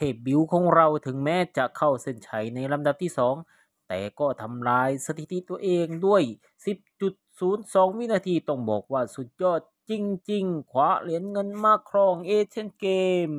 ทพบิวของเราถึงแม้จะเข้าเส้นชัยในลำดับที่ 2 แต่ก็ทำลายสถิติตัวเองด้วย 10.02 วินาทีต้องบอกว่าสุดยอดจริงๆคว้าเหรียญเงินมาครองเอเชียนเกม